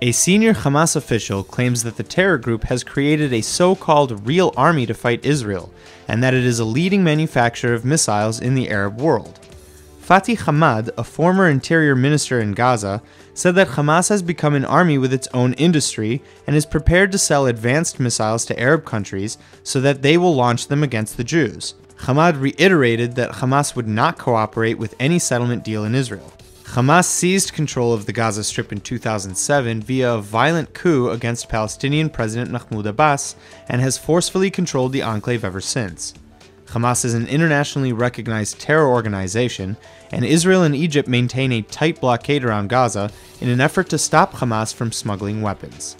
A senior Hamas official claims that the terror group has created a so called real army to fight Israel, and that it is a leading manufacturer of missiles in the Arab world. Fathi Hamad, a former interior minister in Gaza, said that Hamas has become an army with its own industry and is prepared to sell advanced missiles to Arab countries so that they will launch them against the Jews. Hamad reiterated that Hamas would not cooperate with any settlement deal in Israel. Hamas seized control of the Gaza Strip in 2007 via a violent coup against Palestinian President Mahmoud Abbas and has forcefully controlled the enclave ever since. Hamas is an internationally recognized terror organization, and Israel and Egypt maintain a tight blockade around Gaza in an effort to stop Hamas from smuggling weapons.